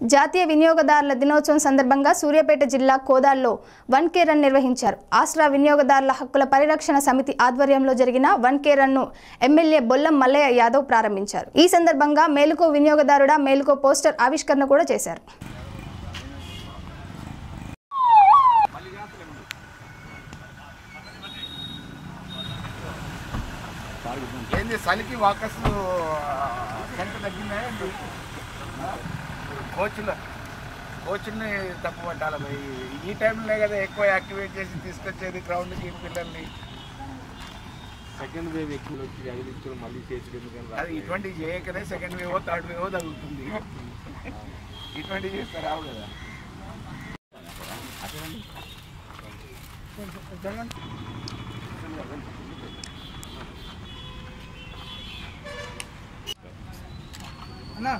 జాతీయ వినియోగదారుల దినోత్సవం సందర్భంగా సూర్యాపేట జిల్లా కోదాల్లో వన్ కే రన్ నిర్వహించారు. ఆస్రా వినియోగదారుల హక్కుల పరిరక్షణ సమితి ఆధ్వర్యంలో జరిగిన వన్ కే రన్ను ఎమ్మెల్యే బొల్లం మల్లయ్య యాదవ్ ప్రారంభించారు. ఈ సందర్భంగా మేలుకో వినియోగదారుడ మేలుకో పోస్టర్ ఆవిష్కరణ కూడా చేశారు. ఏంది చలికి వాకస్ గంట తగ్గిందా కోచ్లు కోచ్ని తప్పు పట్టాలి భయ్ ఈ టైంలో కదా ఎక్కువ యాక్టివేట్ చేసి తీసుకొచ్చేది గ్రౌండ్కి పిల్లల్ని సెకండ్ వేవ్ ఎక్కువ వచ్చి ఐదు ఇచ్చారు మళ్ళీ చేసి ఎందుకని అది ఇటువంటి చేయకనే సెకండ్ వేవ్ థర్డ్ వేవ్ తగ్గుతుంది ఇటువంటి చేస్తే రావు కదా అన్నా